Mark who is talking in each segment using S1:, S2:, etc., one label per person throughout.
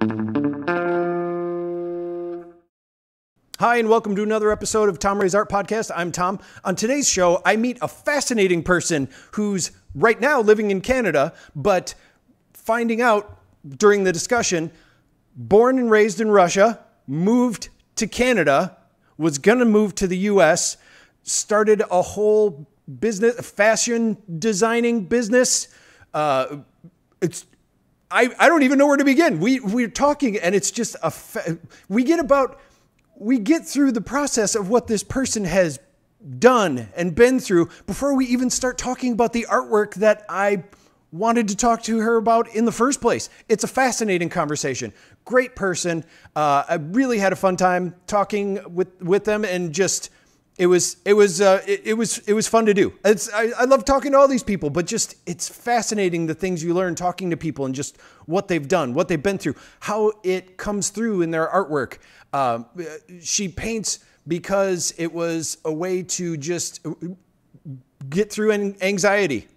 S1: Hi, and welcome to another episode of Tom Ray's Art Podcast. I'm Tom. On today's show, I meet a fascinating person who's right now living in Canada, but finding out during the discussion, born and raised in Russia, moved to Canada, was going to move to the US, started a whole business, fashion designing business. Uh, it's I, I don't even know where to begin. We we're talking and it's just a fa- we get about we get through the process of what this person has done and been through before we even start talking about the artwork that I wanted to talk to her about in the first place. It's a fascinating conversation. Great person. Uh, I really had a fun time talking with with them and just it was it was uh, it, it, was it was fun to do. It's I, I love talking to all these people, but just it's fascinating the things you learn talking to people and just what they've done, what they've been through, how it comes through in their artwork. Um, she paints because it was a way to just get through an anxiety.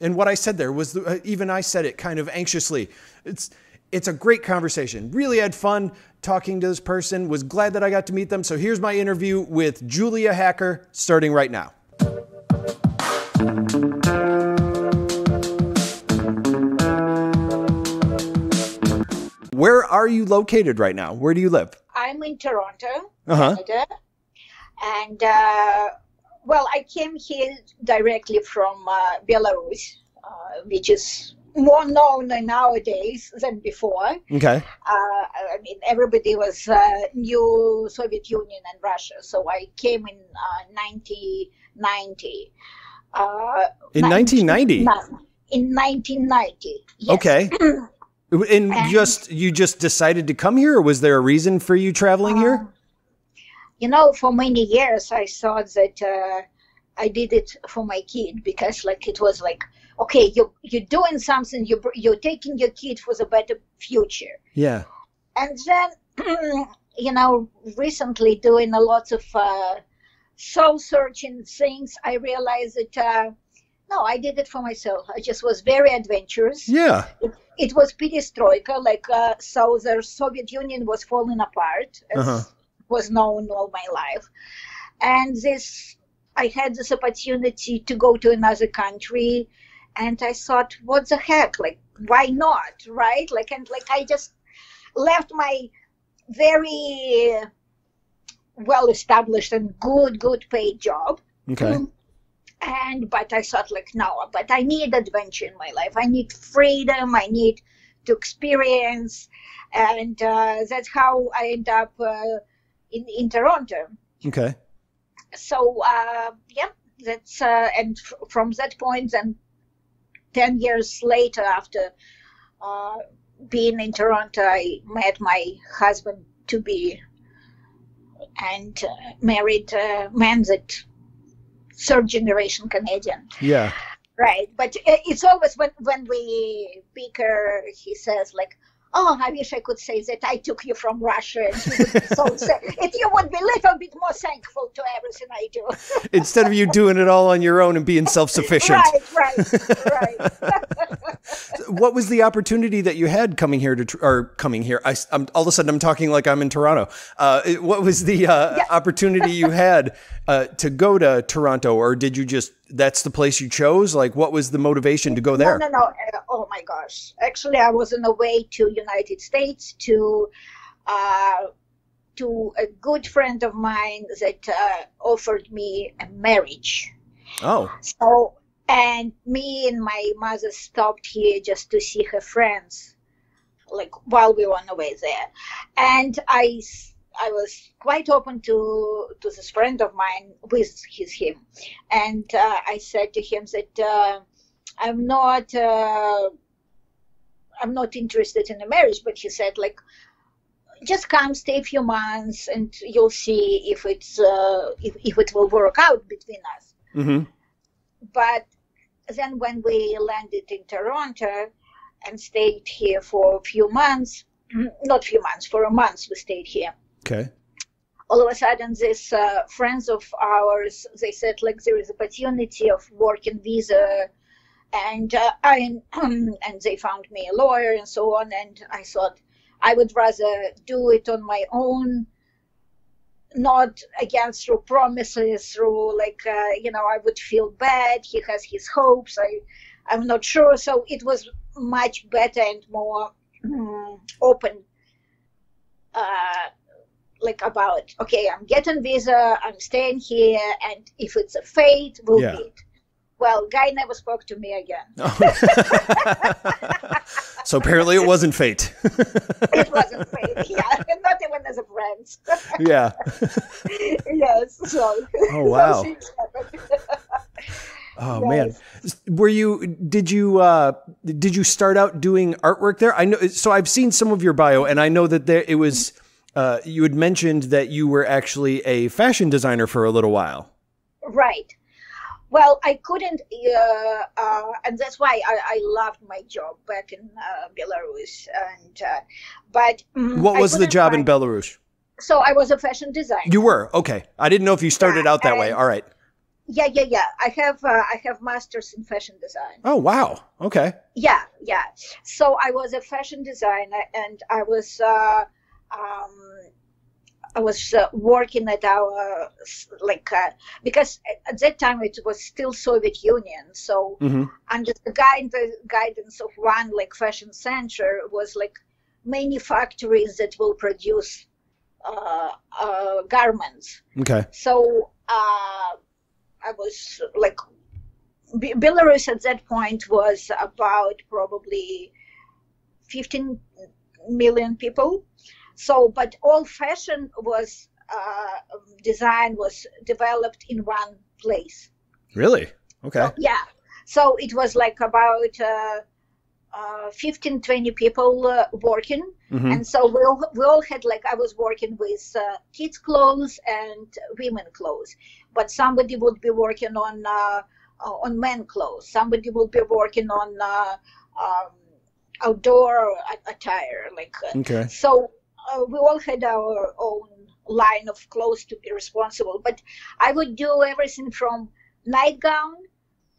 S1: And what I said there was uh, even I said it kind of anxiously. It's it's a great conversation. Really had fun talking to this person. Was glad that I got to meet them. So here's my interview with Julia Hacker starting right now. Where are you located right now? Where do you live?
S2: I'm in Toronto, uh-huh. Canada, and uh, well, I came here directly from uh, Belarus, uh, which is more known nowadays than before.
S1: Okay.
S2: Uh, I mean, everybody was uh, knew Soviet Union and Russia, so I came in 1990.
S1: Uh, in 1990.
S2: In 1990. Yes.
S1: Okay. And, and, just you just decided to come here, or was there a reason for you traveling uh, here?
S2: You know, for many years I thought that uh, I did it for my kid because, like, it was like, okay, you you're doing something, you you're taking your kid for the better future.
S1: Yeah.
S2: And then, you know, recently doing a lot of uh, soul searching things, I realized that. Uh, no, I did it for myself. I just was very adventurous.
S1: Yeah.
S2: It, it was perestroika, like uh, so the Soviet Union was falling apart, as uh-huh. was known all my life. And this, I had this opportunity to go to another country, and I thought, what the heck? Like, why not? Right? Like, and like, I just left my very well established and good, good paid job.
S1: Okay
S2: and but i thought like no but i need adventure in my life i need freedom i need to experience and uh, that's how i end up uh, in in toronto
S1: okay
S2: so uh, yeah that's uh, and f- from that point then 10 years later after uh, being in toronto i met my husband to be and uh, married a man that third generation Canadian.
S1: Yeah.
S2: Right, but it's always when when we bicker, he says like, oh, I wish I could say that I took you from Russia. And so if you would be a little bit more thankful to everything I do.
S1: Instead of you doing it all on your own and being self-sufficient.
S2: right, right, right.
S1: what was the opportunity that you had coming here to, or coming here? I, am all of a sudden I'm talking like I'm in Toronto. Uh, what was the uh, yeah. opportunity you had uh, to go to Toronto, or did you just that's the place you chose? Like, what was the motivation to go there?
S2: No, no, no. Uh, oh my gosh! Actually, I was on the way to United States to uh, to a good friend of mine that uh, offered me a marriage.
S1: Oh.
S2: So, and me and my mother stopped here just to see her friends, like while we were on the way there, and I I was quite open to to this friend of mine with his him, and uh, I said to him that uh, I'm not uh, I'm not interested in a marriage, but he said like just come stay a few months and you'll see if it's uh, if, if it will work out between us.
S1: Mm-hmm.
S2: But then when we landed in Toronto and stayed here for a few months, not a few months, for a month we stayed here
S1: Okay.
S2: All of a sudden, these uh, friends of ours, they said like there is opportunity of working visa, and uh, I and they found me a lawyer and so on. And I thought, I would rather do it on my own, not again through promises, through like uh, you know I would feel bad. He has his hopes. I I'm not sure. So it was much better and more mm, open. Uh, like about okay, I'm getting visa, I'm staying here, and if it's a fate, we'll
S1: Yeah.
S2: meet. Well, guy never spoke to me again.
S1: so apparently it wasn't fate.
S2: It wasn't fate. Yeah, not even as a friend.
S1: yeah.
S2: yes. So.
S1: Oh, wow.
S2: so things happened.
S1: Oh man, were you? Did you? uh Did you start out doing artwork there? I know. So I've seen some of your bio, and I know that there it was. Uh, you had mentioned that you were actually a fashion designer for a little while.
S2: Right. Well, I couldn't, uh, uh, and that's why I, I loved my job back in uh, Belarus. And uh, but mm,
S1: What was the job in Belarus?
S2: So I was a fashion designer.
S1: You were okay. I didn't know if you started
S2: Yeah,
S1: out that way. All right.
S2: yeah, yeah, yeah. I have uh, I have masters in fashion design.
S1: Oh wow. Okay.
S2: Yeah, yeah. So I was a fashion designer, and I was uh, um, I was uh, working at our like uh, because at that time it was still Soviet Union. So
S1: hmm
S2: under the guide, guidance of one like fashion center was like many factories that will produce uh, uh, garments.
S1: Okay.
S2: So uh, I was like, Be- Belarus at that point was about probably 15 million people. So, but all fashion was uh, design was developed in one place.
S1: Really? Okay.
S2: Yeah. So it was like about uh, uh, 15, 20 people uh, working.
S1: hmm
S2: And so we all, we all had like I was working with uh, kids clothes and women clothes, but somebody would be working on uh, uh, on men clothes. Somebody would be working on uh, um, outdoor attire. Like uh,
S1: Okay.
S2: so, uh, we all had our own line of clothes to be responsible. But I would do everything from nightgown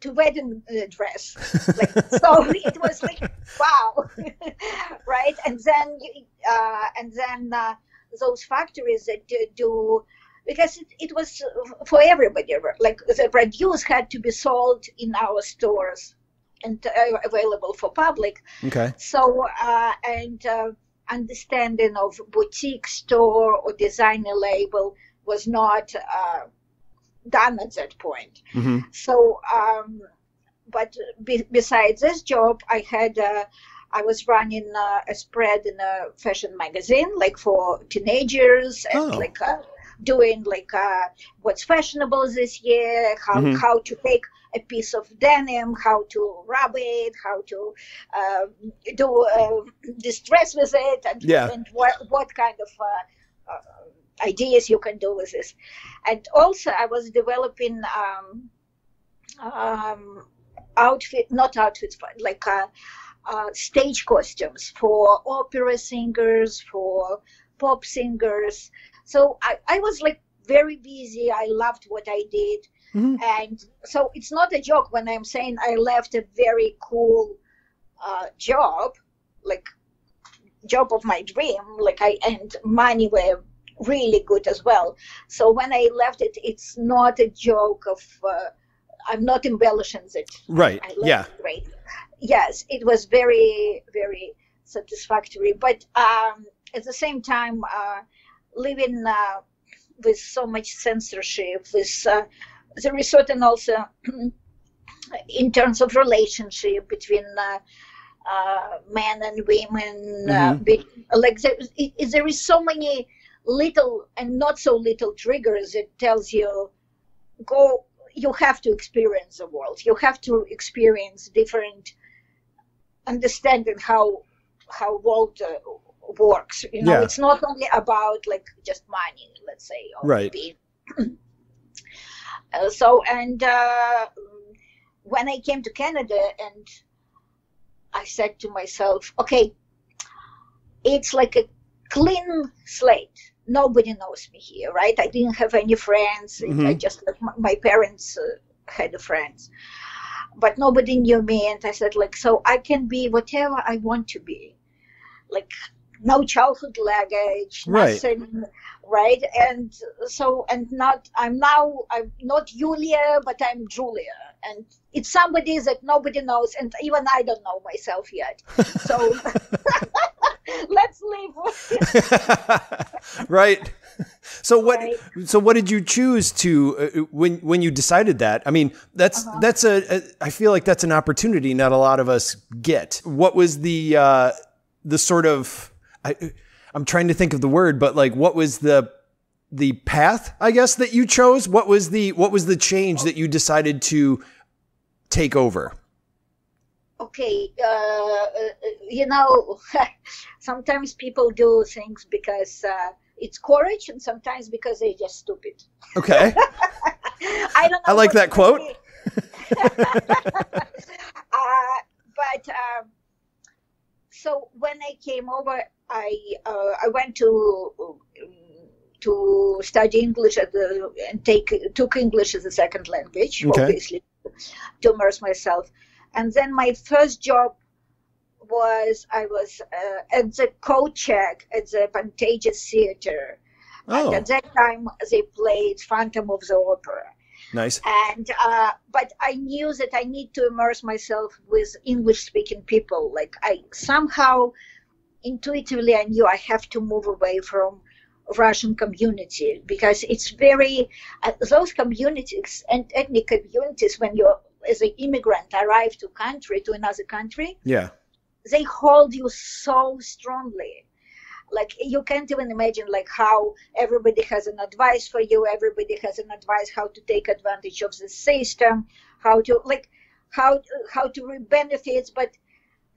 S2: to wedding uh, dress. Like so, it was like wow, right? And then uh, and then uh, those factories that do, do because it, it was for everybody. Like the produce had to be sold in our stores and uh, available for public.
S1: Okay.
S2: So, uh, and uh, understanding of boutique store or designer label was not uh, done at that point.
S1: hmm
S2: So, um, but be- besides this job, I had uh, I was running uh, a spread in a fashion magazine, like for teenagers, and
S1: Oh.
S2: like uh, doing like uh, what's fashionable this year, how
S1: Mhm.
S2: how to take a piece of denim, how to rub it, how to uh, do uh, distress with it, and,
S1: Yeah.
S2: and what what kind of uh, uh, ideas you can do with this. And also, I was developing um, um, outfit, not outfits, but like uh, uh, stage costumes for opera singers, for pop singers. So I, I was like very busy. I loved what I did.
S1: Mhm.
S2: And so it's not a joke when I'm saying I left a very cool uh, job, like job of my dream, like I and money were really good as well. So when I left it, it's not a joke of. Uh, I'm not embellishing it.
S1: Right.
S2: I left
S1: Yeah.
S2: it great. Yes, it was very very satisfactory, but um, at the same time, uh, living uh, with so much censorship, with uh, there is certain also in terms of relationship between uh, uh, men and women, uh,
S1: Mhm.
S2: be, like there, it, there is so many little and not so little triggers that tells you go you have to experience the world you have to experience different understanding how how world uh, works you know
S1: Yeah.
S2: it's not only about like just money let's say or
S1: Right.
S2: being uh, so and uh, when i came to canada and i said to myself okay it's like a clean slate. Nobody knows me here right? I didn't have any friends. I
S1: Mhm.
S2: just like my, my parents uh, had friends. But nobody knew me. And i said like so i can be whatever i want to be. Like no childhood luggage,
S1: Right.
S2: nothing, right? And so, and not, I'm now, I'm not Julia, but I'm Julia. And it's somebody that nobody knows, and even I don't know myself yet. So let's live.
S1: right. So what?
S2: Right.
S1: So what did you choose to uh, when when you decided that? I mean, that's
S2: Uh-huh.
S1: that's a, a. I feel like that's an opportunity not a lot of us get. What was the uh, the sort of? I, I'm trying to think of the word, but like, what was the the path? I guess that you chose. What was the what was the change that you decided to take over?
S2: okay, uh, uh, you know, sometimes people do things because uh, it's courage, and sometimes because they're just stupid.
S1: Okay.
S2: I don't know.
S1: I like that quote.
S2: uh, but um, so when I came over, I uh, I went to to study English at the and take took English as a second language,
S1: Okay.
S2: obviously, to immerse myself. And then my first job was I was uh, at the co-check at the Pantages Theater. And
S1: Oh,
S2: at that time, they played Phantom of the Opera
S1: nice.
S2: and uh, but I knew that I need to immerse myself with English-speaking people. Like I somehow intuitively I knew I have to move away from Russian community because it's very uh, those communities and ethnic communities when you as an immigrant arrive to country to another country
S1: Yeah.
S2: they hold you so strongly like you can't even imagine like how everybody has an advice for you everybody has an advice how to take advantage of the system how to like how how to reap benefits but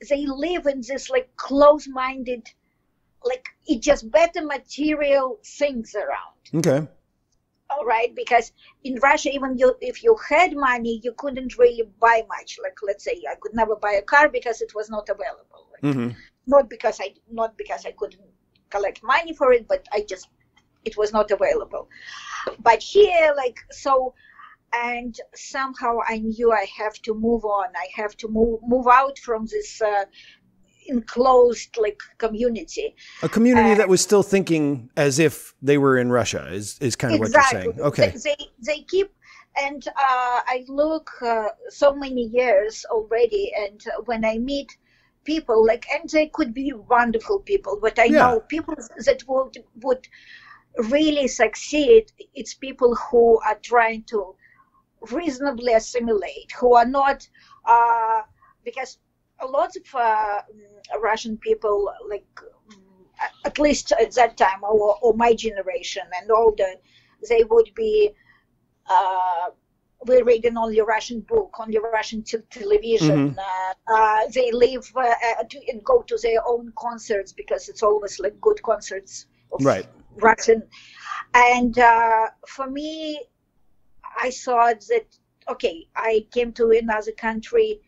S2: they live in this like close-minded like it just better material things around.
S1: Okay.
S2: all right because in russia even you if you had money you couldn't really buy much. Like let's say i could never buy a car because it was not available. Like,
S1: hmm
S2: not because I not because I couldn't collect money for it, but I just it was not available. But here, like so, and somehow I knew I have to move on. I have to move move out from this uh, enclosed like community.
S1: A community
S2: Uh,
S1: that was still thinking as if they were in Russia is, is kind of what you're saying. Okay.
S2: They they, they keep. And uh, I look uh, so many years already, and when I meet people, like, and they could be wonderful people, but I
S1: Yeah.
S2: know people that would would really succeed. It's people who are trying to reasonably assimilate, who are not, uh, because a lot of uh, Russian people, like at least at that time, or, or my generation and older, they would be. Uh, we're reading only Russian book, only Russian t- television. Uh, uh, they live uh, uh, to, and go to their own concerts because it's always like good concerts of
S1: Right.
S2: Russian. And uh, for me, I thought that okay, I came to another country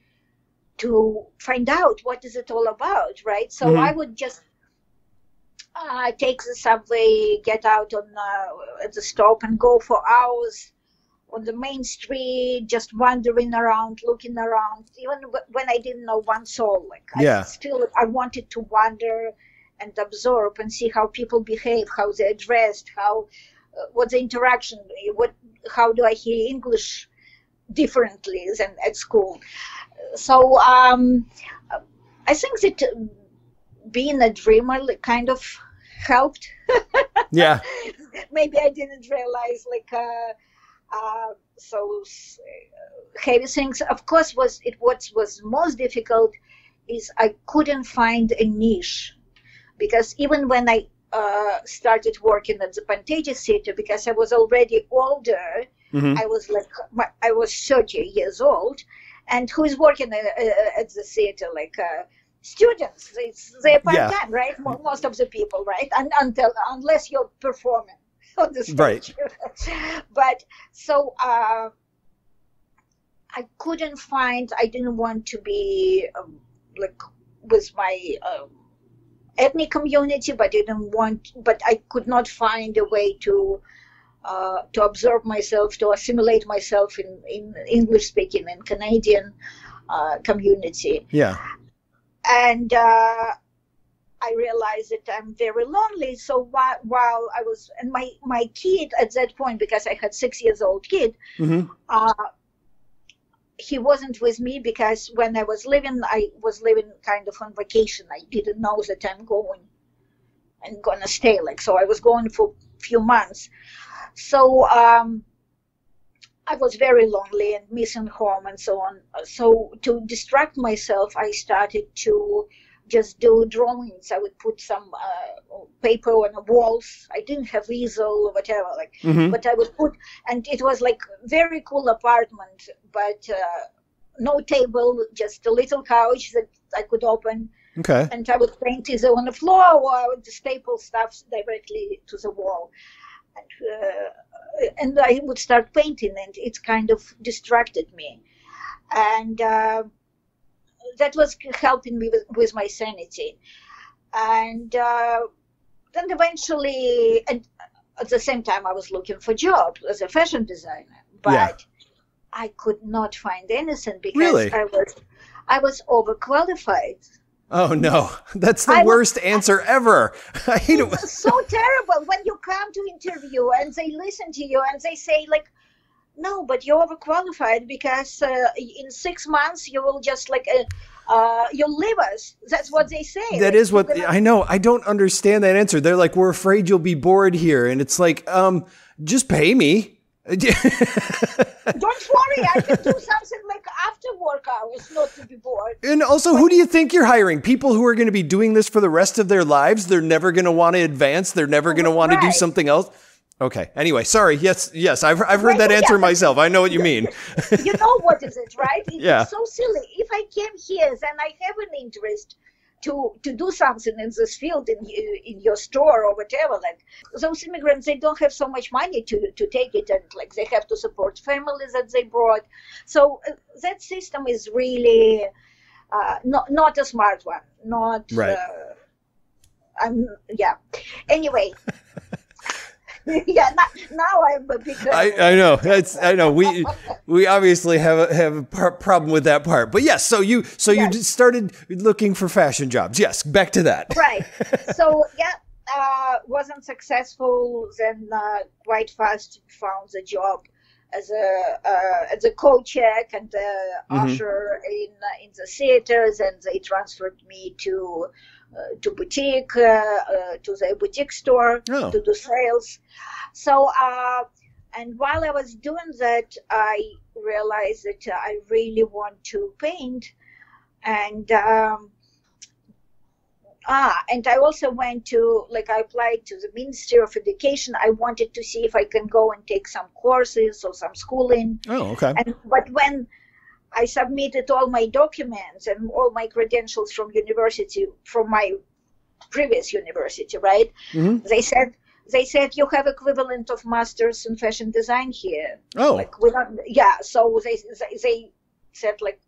S2: to find out what is it all about, right? So
S1: Mhm.
S2: I would just uh, take the subway, get out on uh, at the stop, and go for hours on the main street, just wandering around, looking around. Even when I didn't know one soul, like
S1: Yeah.
S2: I still I wanted to wander and absorb and see how people behave, how they're dressed, how uh, what's the interaction, what how do I hear English differently than at school. So um, I think that uh, being a dreamer kind of helped.
S1: Yeah.
S2: Maybe I didn't realize like uh, uh, so s- heavy things. Of course, was it what was most difficult is I couldn't find a niche because even when I uh, started working at the Pantages Theater, because I was already older,
S1: hmm
S2: I was like I was 30 years old, and who is working at, uh, at the theater like uh, students? It's, they're part
S1: Yeah.
S2: time, right? Most of the people, right? And until unless you're performing on the stage,
S1: Right.
S2: but so uh, I couldn't find. I didn't want to be um, like with my. Um, ethnic community but I didn't want but i could not find a way to uh, to absorb myself, to assimilate myself in, in English speaking and Canadian uh, community.
S1: Yeah.
S2: And uh, I realized that I'm very lonely. So while, while I was, and my, my kid at that point, because I had six years old kid,
S1: Mm-hmm.
S2: uh, he wasn't with me because when I was living, I was living kind of on vacation. I didn't know that I'm going and gonna stay. Like, so I was going for a few months. So, um, I was very lonely and missing home and so on. So to distract myself, I started to just do drawings. I would put some uh, paper on the walls. I didn't have easel or whatever, like,
S1: Mhm.
S2: but I would put, and it was like very cool apartment, but uh, no table, just a little couch that I could open,
S1: Okay.
S2: and I would paint either on the floor or I would staple stuff directly to the wall. And, uh, and I would start painting, and it kind of distracted me. And uh, that was helping me with, with my sanity. And uh, then eventually, and at the same time, I was looking for jobs as a fashion designer, but
S1: Yeah.
S2: I could not find anything because
S1: Really?
S2: I was I was overqualified.
S1: Oh no, that's the
S2: I was-
S1: worst answer ever. I hate
S2: it. was so terrible when you come to interview and they listen to you and they say like, no, but you're overqualified because uh, in six months you will just like uh, uh, you'll leave us. That's what they say.
S1: That
S2: Like,
S1: is what I know. I don't understand that answer. They're like, we're afraid you'll be bored here, and it's like, um, just pay me.
S2: Don't worry, I can do something like after work hours, not to be bored.
S1: And also, who do you think you're hiring? People who are going to be doing this for the rest of their lives? They're never going to want to advance. They're never going to want to do something else. Okay. Anyway, sorry. Yes, yes. I've, I've heard that answer
S2: yeah.
S1: myself. I know what you mean.
S2: you know what is it, right? It's
S1: Yeah.
S2: so silly. If I came here and I have an interest to to do something in this field in in your store or whatever, like those immigrants, they don't have so much money to to take it, and like they have to support families that they brought. So uh, that system is really uh, not not a smart one. Not
S1: Right.
S2: Uh, I'm yeah. Anyway. yeah, now, now I'm a big.
S1: I, I know. That's I know. We we obviously have a, have a par- problem with that part. But yes, so you so you
S2: Yes.
S1: just started looking for fashion jobs. Yes, back to that.
S2: right so yeah uh, wasn't successful then uh, quite fast found a job as a uh, as a co-check and uh,
S1: Mhm.
S2: usher in uh, in the theaters and they transferred me to to boutique uh, uh, to the boutique store
S1: Oh.
S2: to do sales so uh, and while I was doing that I realized that uh, I really want to paint and um, Ah, and I also went to, like, I applied to the Ministry of Education. I wanted to see if I can go and take some courses or some schooling.
S1: Oh, okay.
S2: And but when I submitted all my documents and all my credentials from university, from my previous university, right?
S1: Mhm.
S2: They said they said you have equivalent of masters in fashion design here.
S1: Oh,
S2: Like, yeah. So they they, they said like,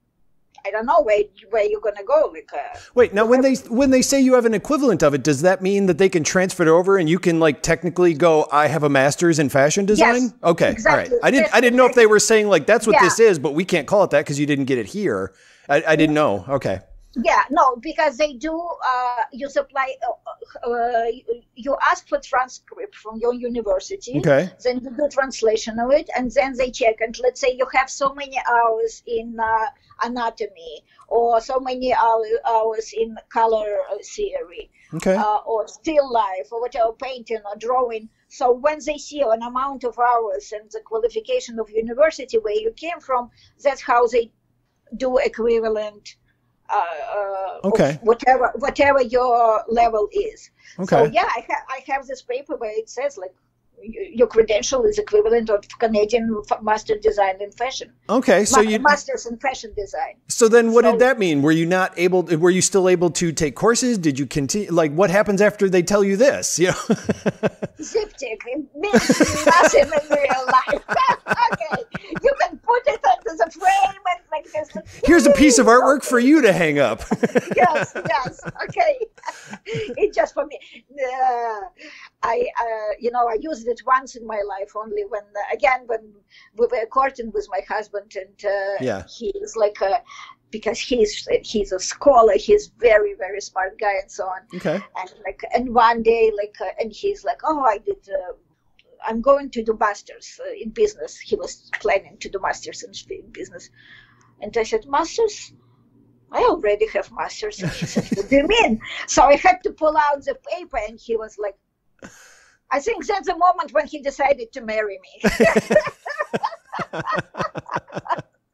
S2: I don't know where where you're gonna go, like. Uh,
S1: wait. Now, when they when they say you have an equivalent of it, does that mean that they can transfer it over and you can like technically go? I have a master's in fashion design. okay,
S2: exactly.
S1: all right. I didn't I didn't know if they were saying like that's what
S2: Yeah.
S1: this is, but we can't call it that because you didn't get it here. I, I didn't know. Okay.
S2: Yeah, no, because they do. Uh, you supply. Uh, uh, you- you ask for transcript from your university.
S1: Okay.
S2: Then you do translation of it, and then they check. And let's say you have so many hours in uh, anatomy, or so many hours in color uh, theory,
S1: Okay.
S2: uh, or still life, or whatever, painting or drawing. So when they see an amount of hours and the qualification of university where you came from, that's how they do equivalent. Uh, uh,
S1: Okay.
S2: whatever whatever your level is.
S1: Okay.
S2: So yeah, I, ha- I have this paper where it says like your credential is equivalent of Canadian master design in fashion.
S1: Okay. So
S2: Ma-
S1: you
S2: masters in fashion design.
S1: So then, what
S2: So-
S1: did that mean? Were you not able? To, were you still able to take courses? Did you continue? Like, what happens after they tell you this? You know.
S2: Ziptic it means nothing in real life. okay, you can put it under the frame and like this.
S1: Here's a piece of artwork for you to hang up.
S2: yes, yes. Okay. it's just for me. Uh, I, uh, you know, I used it once in my life only when, again, when we were courting with my husband, and uh,
S1: Yeah.
S2: he was like, uh, because he's he's a scholar he's very very smart guy and so on.
S1: Okay.
S2: and like and one day like uh, and he's like oh i did uh, i'm going to do masters uh, in business. He was planning to do masters in sp- business. And i said masters? I already have masters. And he said what do you mean? So i had to pull out the paper and he was like i think that's the moment when he decided to marry me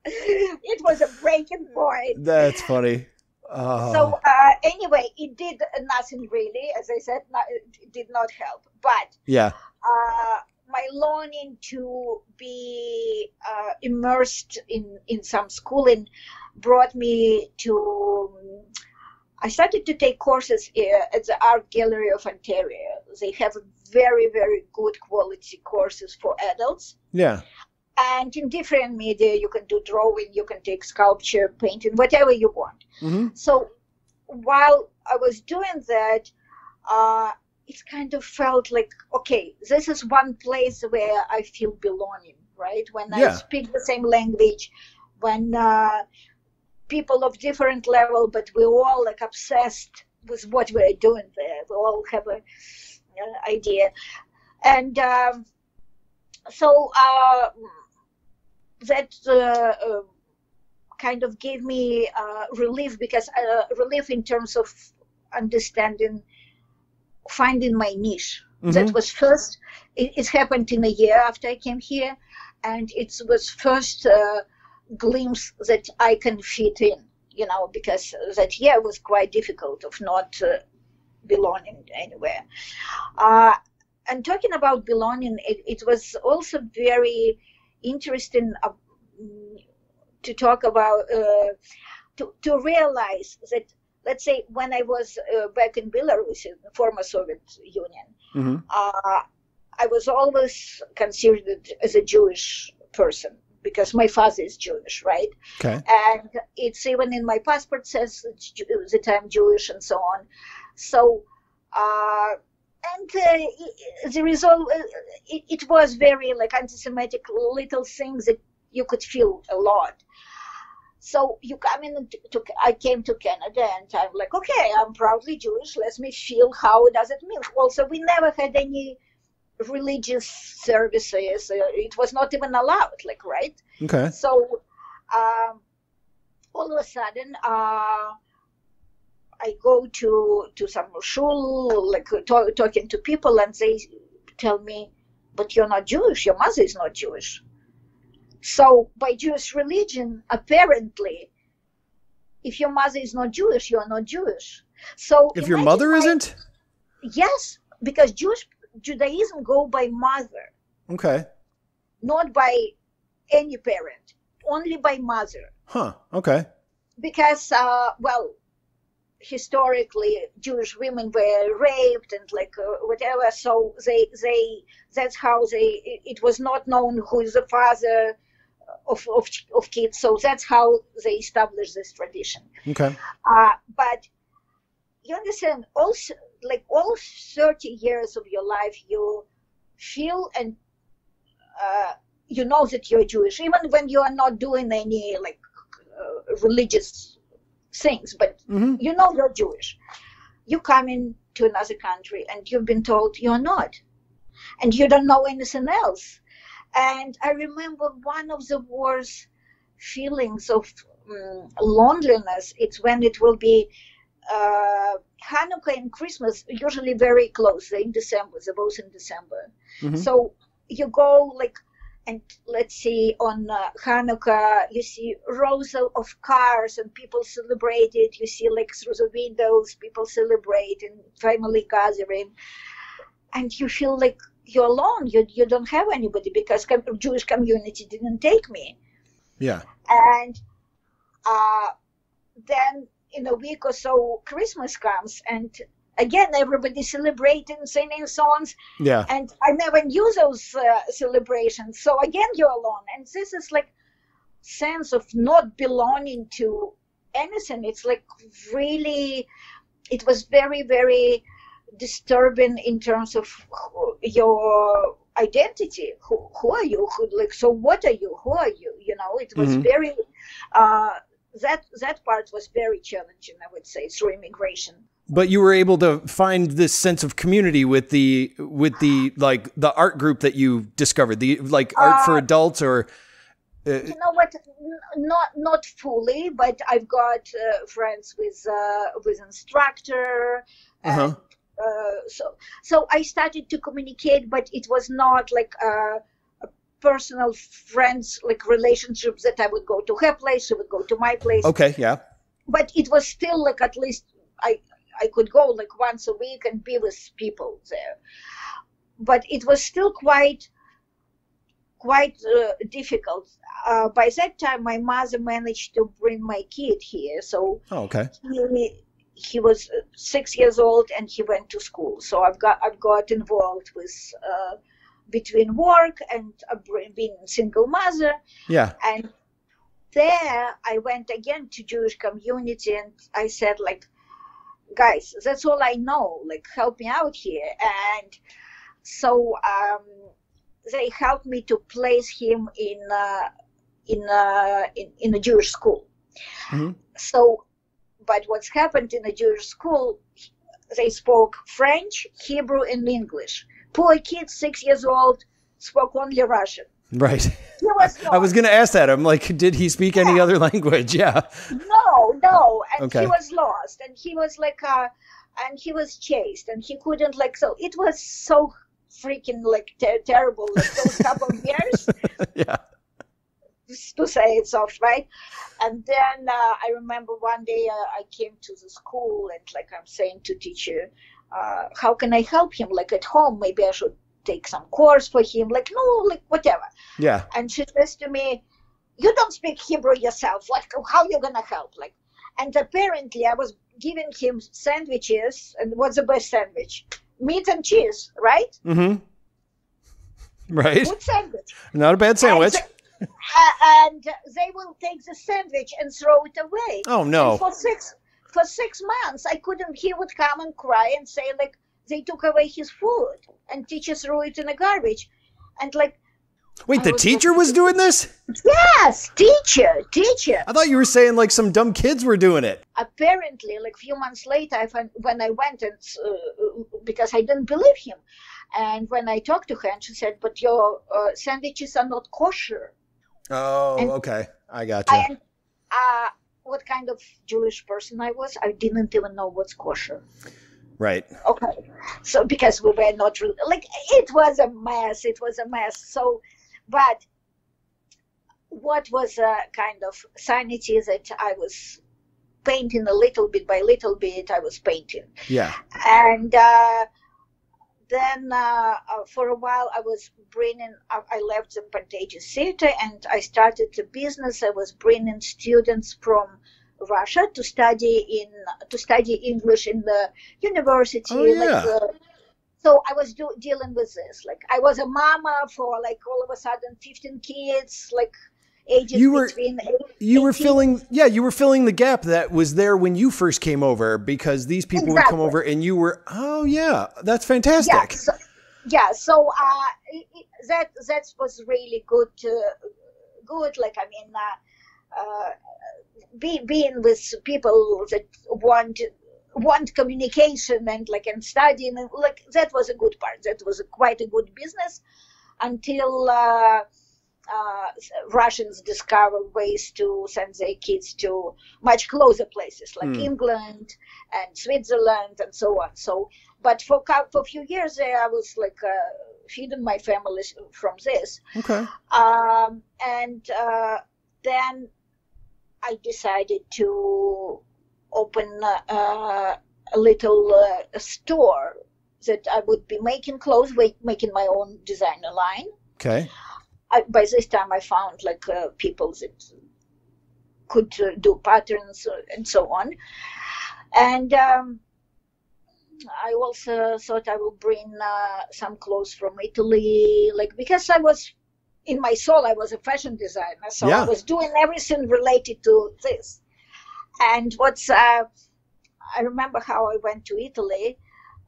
S2: it was a breaking point
S1: That's funny. Uh,
S2: so uh, anyway, it did nothing really. As I said, not, it did not help. But
S1: yeah.
S2: uh, my longing to be uh, immersed in in some schooling brought me to. I started to take courses here at the Art Gallery of Ontario. They have very very good quality courses for adults.
S1: Yeah.
S2: and in different media you can do drawing you can take sculpture painting whatever you want.
S1: Hmm
S2: so while i was doing that uh, it kind of felt like okay this is one place where i feel belonging right? When i speak the same language when uh, people of different level but we're all like obsessed with what we're doing there. We all have an uh, idea. And um, so uh, that uh, uh, kind of gave me uh, relief because uh, relief in terms of understanding finding my niche. That
S1: Mhm.
S2: was first it, it happened in a year after i came here and it was first uh, glimpse that i can fit in you know because that year was quite difficult of not uh, belonging anywhere. Uh, and talking about belonging it, it was also very interesting uh, to talk about uh, to, to realize that let's say when i was uh, back in belarus in the former soviet union
S1: hmm
S2: uh, I was always considered as a Jewish person because my father is Jewish, right?
S1: Okay.
S2: And it's even in my passport says that I'm Jewish and so on. So, uh, and uh, the result, uh, it, it was very like anti-Semitic little things that you could feel a lot. So you come in to, to I came to Canada and I'm like, okay, I'm proudly Jewish. Let me feel how does it mean. Also, we never had any religious services. Uh, it was not even allowed, like right.
S1: Okay.
S2: So um, all of a sudden, uh, I go to to some shul, like to, talking to people, and they tell me, "But you're not Jewish. Your mother is not Jewish." So by Jewish religion, apparently, if your mother is not Jewish, you are not Jewish. So
S1: If your mother isn't?
S2: yes, because Jewish Judaism go by mother
S1: Okay.
S2: not by any parent, only by mother.
S1: Huh. Okay.
S2: Because, uh, well, historically, Jewish women were raped and like uh, whatever. So they, they, that's how they. It, it was not known who is the father of, of of kids. So that's how they established this tradition.
S1: Okay.
S2: Uh, but you understand, also, like all 30 years of your life, you feel and uh, you know that you're Jewish, even when you are not doing any like uh, religious things, but
S1: hmm
S2: you know you're Jewish. You come into another country and you've been told you're not, and you don't know anything else. And I remember one of the worst feelings of um, loneliness. It's when it will be uh, Hanukkah and Christmas, usually very close. They're in December. They're both in December.
S1: Mhm.
S2: So you go like, and let's see, on uh, Hanukkah, you see rows of- of cars and people celebrate it. You see like through the windows, people celebrate and family gathering, and you feel like you're alone. You you don't have anybody because com- Jewish community didn't take me
S1: Yeah.
S2: and uh, then in a week or so christmas comes and again everybody celebrating singing songs.
S1: Yeah.
S2: and i never knew those uh, celebrations. So again you're alone. And this is like sense of not belonging to anything. It's like really it was very very disturbing in terms of your identity. Who, who are you? Who like so what are you? Who are you? You know it was
S1: Mhm.
S2: very uh that that part was very challenging. I would say through immigration.
S1: But you were able to find this sense of community with the with the like the art group that you discovered, the like art for
S2: Uh,
S1: adults or uh,
S2: you know what not not fully but i've got uh, friends with uh, with instructor
S1: Uh-huh.
S2: uh, so so i started to communicate but it was not like uh, a personal friends like relationships that i would go to her place she would go to my place
S1: okay, yeah.
S2: but it was still like at least i i could go like once a week and be with people there but it was still quite quite uh, difficult uh, by that time my mother managed to bring my kid here so
S1: Oh, okay.
S2: he, he was uh, six years old and he went to school so i've got i've got involved with uh, between work and being a single mother
S1: Yeah.
S2: and there I went again to Jewish community and I said like, guys, that's all I know. Like help me out here. And so um, they helped me to place him in uh, in, uh, in in a Jewish school.
S1: Mhm.
S2: So, but what's happened in a Jewish school? They spoke French, Hebrew, and English. Poor kid, six years old, spoke only Russian.
S1: Right.
S2: Was
S1: I was going to ask that. I'm like, did he speak any other language? Yeah.
S2: No, no, and
S1: Okay.
S2: he was lost, and he was like, uh, and he was chased, and he couldn't like. So it was so freaking like ter- terrible like those couple of years
S1: yeah.
S2: to say it soft, right? And then uh, I remember one day uh, I came to the school and like I'm saying to teacher, uh, how can I help him? Like at home, maybe I should take some course for him. Like no, like whatever.
S1: Yeah.
S2: And she says to me, "You don't speak Hebrew yourself. Like how you gonna help?" Like, and apparently I was giving him sandwiches. And what's the best sandwich? Meat and cheese, right?
S1: Mm-hmm. Right.
S2: Good sandwich.
S1: Not a bad sandwich.
S2: And, uh, and they will take the sandwich and throw it away.
S1: Oh
S2: And
S1: no.
S2: for six for six months, I couldn't. He would come and cry and say like they took away his food, and teachers threw it in the garbage, and like
S1: Wait,
S2: I
S1: the
S2: was
S1: teacher was doing this?
S2: yes, teacher, teacher.
S1: I thought you were saying like some dumb kids were doing it.
S2: Apparently, like a few months later, I found, when I went and uh, because I didn't believe him, and when I talked to her, and she said, "But your uh, sandwiches are not kosher."
S1: Oh,
S2: And-
S1: okay. I got you.
S2: And uh, what kind of Jewish person I was, I didn't even know what's kosher.
S1: Right.
S2: Okay, so because we were not really like it was a mess. It was a mess. So, but what was a kind of sanity that I was painting a little bit by little bit. I was painting,
S1: Yeah.
S2: and uh, then uh, uh, for a while I was bringing. I I left the Pantages Theater and I started a business. I was bringing students from Russia to study in to study English in the university.
S1: Oh, yeah.
S2: Like the, so I was do, dealing with this. Like I was a mama for like all of a sudden 15 kids, like ages
S1: You were-
S2: between.
S1: You were filling, yeah, you were filling the gap that was there when you first came over because these people would come over and you were, oh yeah, that's fantastic.
S2: yeah so, yeah so uh that that was really good uh, good like i mean uh, uh be, being with people that want want communication and like and studying and like that was a good part that was a, quite a good business until uh Russians discover ways to send their kids to much closer places like
S1: Hmm.
S2: England and Switzerland and so on. So, but for for a few years there, I was like uh, feeding my family from this,
S1: Okay.
S2: um, and uh, then I decided to open uh, a little uh, store that I would be making clothes, making my own designer line.
S1: Okay.
S2: I, by this time I found like uh, people that could uh, do patterns uh, and so on. And um, I also thought I will bring uh, some clothes from Italy, like because I was in my soul I was a fashion designer, so
S1: Yeah.
S2: I was doing everything related to this. And what's uh, I remember how I went to Italy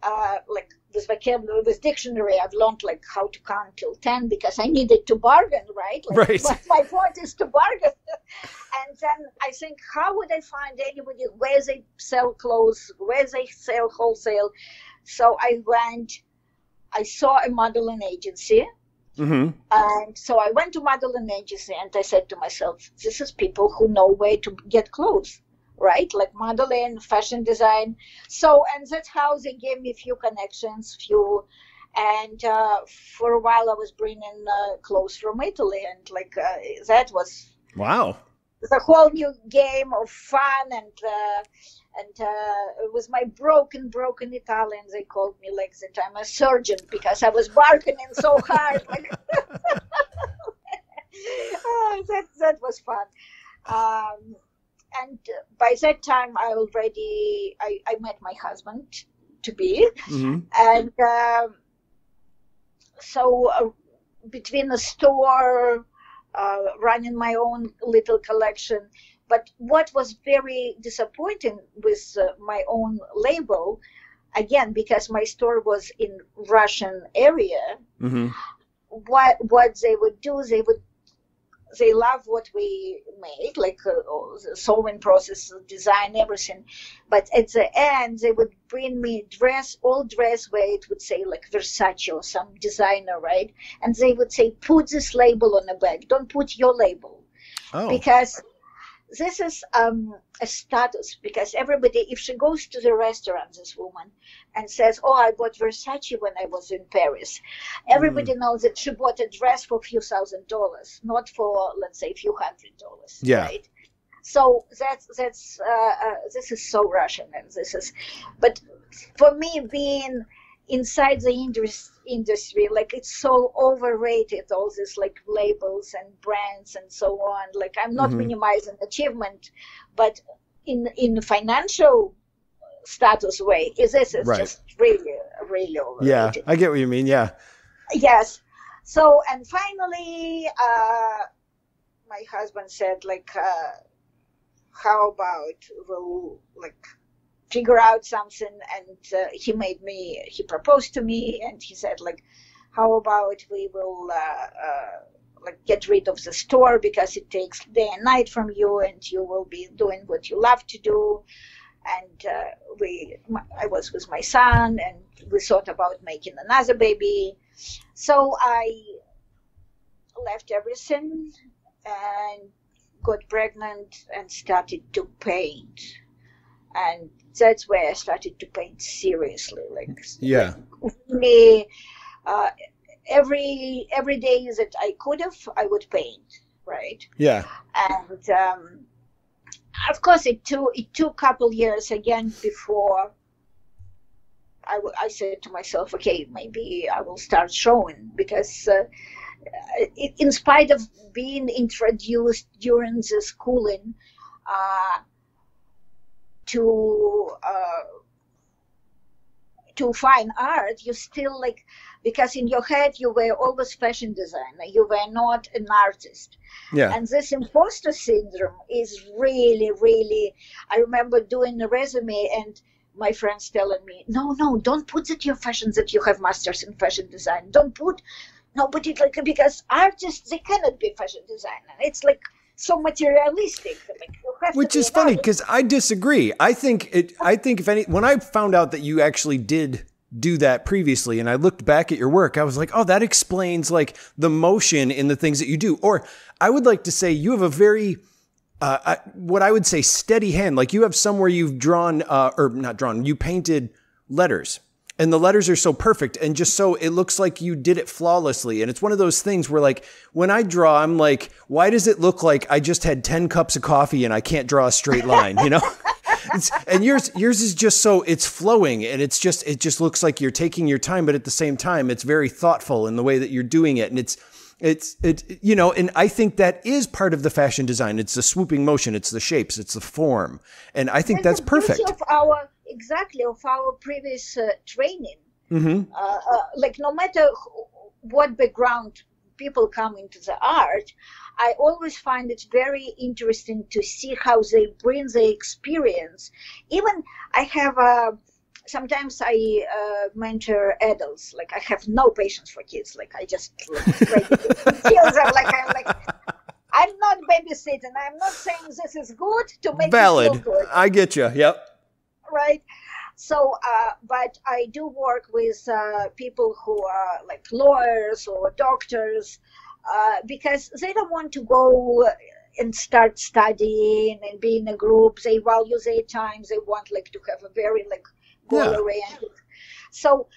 S2: uh, like this vocabulary, this dictionary, I've learned like how to count till 10 because I needed to bargain, right? Like,
S1: Right.
S2: My, my point is to bargain. and then I think, how would I find anybody where they sell clothes, where they sell wholesale? So I went, I saw a modeling agency.
S1: hmm
S2: And so I went to modeling agency and I said to myself, this is people who know where to get clothes, right? Like modeling, fashion design. So, and that's how they gave me a few connections, few. And uh, for a while I was bringing uh, clothes from Italy and like uh, that was
S1: Wow.
S2: the whole new game of fun and uh, and uh, it was my broken broken Italian. They called me like that I'm a surgeon because I was bargaining so hard. Like, oh, that that was fun. Um, and by that time, I already I, I met my husband to be,
S1: hmm
S2: and um, so uh, between the store, uh, running my own little collection. But what was very disappointing with uh, my own label, again because my store was in Russian area,
S1: hmm
S2: what what they would do, they would they love what we made, like uh, the sewing process, design, everything. But at the end, they would bring me dress, old dress where it would say like Versace or some designer, right? And they would say, put this label on the bag. Don't put your label
S1: Oh.
S2: because this is um, a status. Because everybody, if she goes to the restaurant, this woman, and says, "Oh, I bought Versace when I was in Paris," everybody knows that she bought a dress for a few thousand dollars, not for let's say a few hundred dollars.
S1: Yeah.
S2: Right. So that's that's uh, uh, this is so Russian, and this is, but for me being inside the indus- industry like it's so overrated all these like labels and brands and so on like i'm not
S1: Mhm.
S2: minimizing achievement but in in financial status way is this is
S1: Right.
S2: just really really overrated.
S1: Yeah, I get what you mean. Yeah.
S2: yes so and finally uh my husband said like uh how about we'll like figure out something and uh, he made me he proposed to me and he said like how about we will uh, uh, like get rid of the store because it takes day and night from you and you will be doing what you love to do. And uh, we my, i was with my son and we thought about making another baby. So i left everything and got pregnant and started to paint and that's where i started to paint seriously like
S1: Yeah.
S2: really uh, every every day that i could have i would paint right
S1: Yeah.
S2: and um, of course it took it took a couple years again before I, w- I said to myself okay maybe i will start showing because uh, in spite of being introduced during the schooling uh, to uh, to fine art you still like because in your head you were always fashion designer you were not an artist
S1: Yeah.
S2: and this imposter syndrome is really, really. I remember doing a resume and my friends telling me, no, no, don't put that your fashion that you have masters in fashion design. Don't put, no, but it like because artists they cannot be fashion designer. It's like so materialistic. Like
S1: Which is funny because I disagree. I think it. I think if any, when I found out that you actually did do that previously, and I looked back at your work, I was like, oh, that explains like the motion in the things that you do. Or I would like to say you have a very uh, I, what I would say steady hand. Like you have somewhere you've drawn, uh, or not drawn, you painted letters. And the letters are so perfect and just so it looks like you did it flawlessly. And it's one of those things where, like, when I draw, I'm like, why does it look like I just had 10 cups of coffee and I can't draw a straight line, you know? it's, and yours, yours is just so it's flowing and it's just, it just looks like you're taking your time, but at the same time, it's very thoughtful in the way that you're doing it. And it's, it's it you know and i think that is part of the fashion design it's the swooping motion it's the shapes it's the form and i think that's perfect
S2: our exactly of our previous uh, training.
S1: hmm
S2: uh, uh, like no matter wh- what background people come into the art i always find it very interesting to see how they bring the experience even i have a sometimes I uh, mentor adults. Like I have no patience for kids. Like I just like, kills them. Like I'm like I'm not babysitting. I'm not saying this is good to make
S1: Valid.
S2: feel good.
S1: I get you. Yep.
S2: Right? So, uh, but I do work with uh, people who are like lawyers or doctors uh, because they don't want to go and start studying and be in a group. They value their time. They want like to have a very like goal
S1: Yeah.
S2: oriented. So.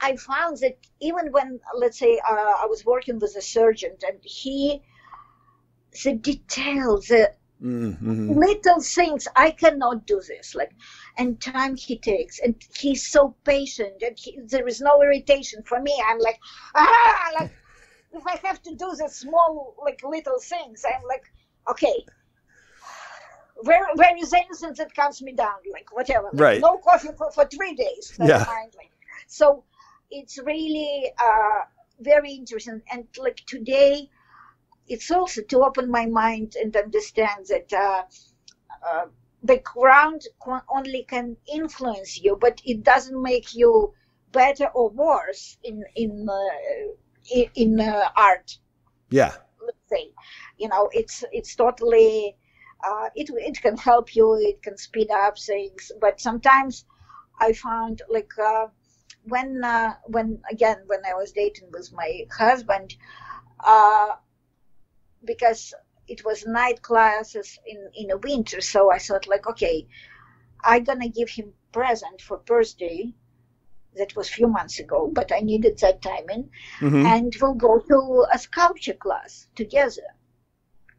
S2: I found that even when, let's say, uh, I was working with a surgeon and he, the details, the
S1: Mm-hmm.
S2: little things i cannot do this like and time he takes and he's so patient and he, there is no irritation for me i'm like ah like if i have to do the small like little things i'm like okay where where is anything that calms me down like whatever like,
S1: Right.
S2: no coffee for, for three days
S1: Yeah.
S2: mind like so it's really uh very interesting and like today it's also to open my mind and understand that uh, uh, background only can influence you, but it doesn't make you better or worse in in uh, in, in uh, art.
S1: Yeah.
S2: Let's say, you know, it's it's totally. Uh, it it can help you. It can speed up things, but sometimes I found like uh, when uh, when again when I was dating with my husband. Because it was night classes in in the winter so i thought like okay i'm gonna give him present for birthday. That was a few months ago but i needed that timing.
S1: Hmm
S2: and we'll go to a sculpture class together.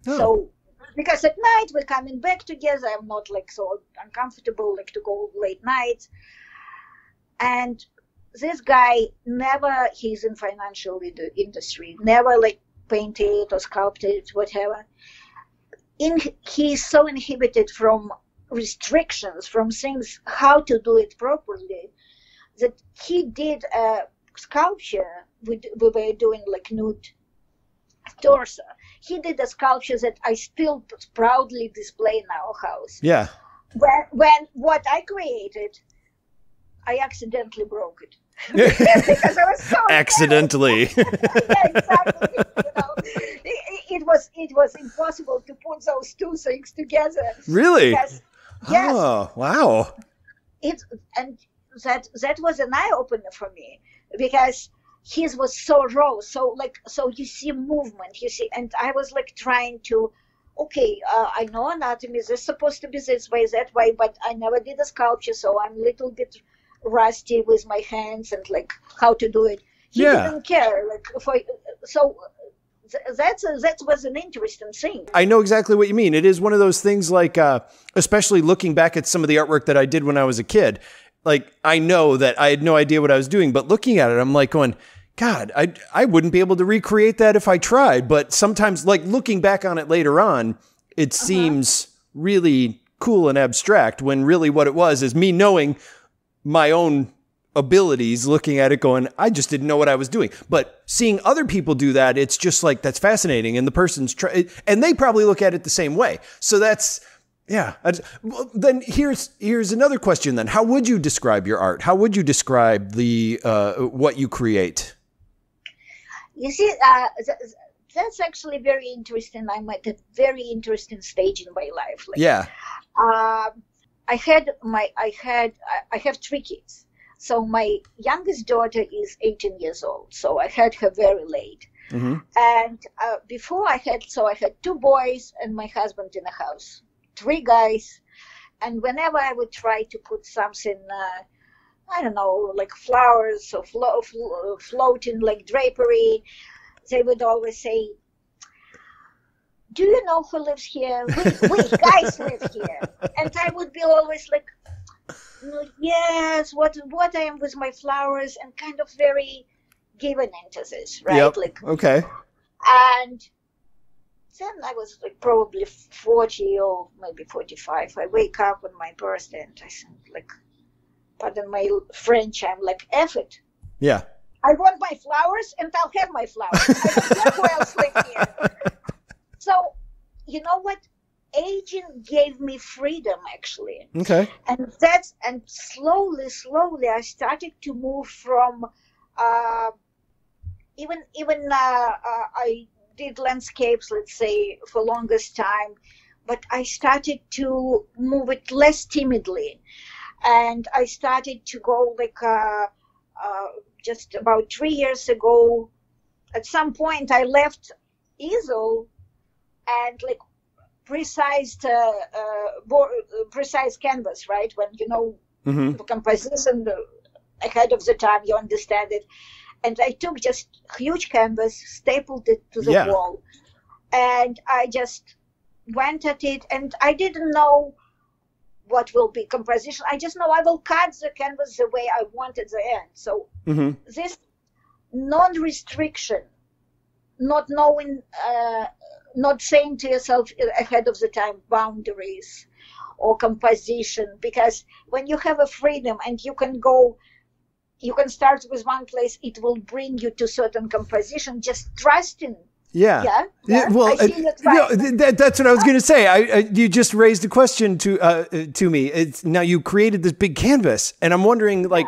S1: Oh.
S2: so because at night we're coming back together i'm not like so uncomfortable like to go late nights and this guy never he's in financial ind- industry never like painted or sculpted whatever. In he's so inhibited from restrictions from things how to do it properly that he did a sculpture we, we were doing like nude torso. He did a sculpture that i still proudly display in our house.
S1: Yeah.
S2: when, when what i created i accidentally broke it because i was so
S1: Accidentally.
S2: yeah, exactly. You know, it, it was it was impossible to put those two things together.
S1: really?
S2: Yes, yes.
S1: Oh, wow.
S2: It and that that was an eye opener for me because his was so raw, so like so you see movement, you see, and I was like trying to. Okay, uh, I know anatomy. This is supposed to be this way, that way, but I never did a sculpture, so I'm a little bit rusty with my hands and like how to do it. He
S1: Yeah.
S2: didn't care. Like for so that's a, that was an interesting thing.
S1: I know exactly what you mean. It is one of those things like, uh, especially looking back at some of the artwork that I did when I was a kid. Like, I know that I had no idea what I was doing, but looking at it, I'm like going, God, I, I wouldn't be able to recreate that if I tried. But sometimes, like looking back on it later on, it seems really cool and abstract when really what it was is me knowing my own abilities looking at it going i just didn't know what i was doing. But seeing other people do that it's just like that's fascinating and the person's try- and they probably look at it the same way. So that's yeah I just- well, then here's here's another question then. How would you describe your art? How would you describe the uh, what you create?
S2: You see, uh, th- th- that's actually very interesting. I'm at a very interesting stage in my life. Like,
S1: yeah.
S2: um, I had my I had I- have three kids. So my youngest daughter is 18 years old. So I had her very late.
S1: hmm
S2: And uh, before I had so I had two boys and my husband in the house, three guys. And whenever I would try to put something, uh, I don't know, like flowers or flo- flo- floating like drapery, they would always say, "Do you know who lives here? We, we guys live here." And I would be always like, "No, "Yes, what what I am with my flowers," and kind of very given into this, right?
S1: Yep.
S2: Like
S1: okay
S2: and then I was like probably 40 or maybe 45. I wake up on my birthday and I think like, pardon my French, I'm like, it.
S1: yeah
S2: I want my flowers and I'll have my flowers. I don't care who else live here. So, you know what? aging gave me freedom actually
S1: Okay.
S2: and that's and slowly slowly i started to move from uh, even even uh, uh, i did landscapes let's say for longest time but i started to move it less timidly and i started to go like uh, uh, just about three years ago at some point i left easel and like precise uh, uh, bo- precise canvas right? When you know
S1: hmm
S2: the composition uh, ahead of the time you understand it. And i took just huge canvas stapled it to the
S1: Yeah.
S2: wall. And i just went at it and i didn't know what will be composition. I just know i will cut the canvas the way i want at the end. So
S1: hmm
S2: this non-restriction not knowing uh, not saying to yourself ahead of the time boundaries or composition because when you have a freedom and you can go you can start with one place it will bring you to certain composition just trusting
S1: Yeah.
S2: yeah,
S1: Yeah, well,
S2: I
S1: uh, no,
S2: right.
S1: th- that's what I was going to say. I, I, you just raised a question to uh, to me. It's now you created this big canvas, and I'm wondering, like,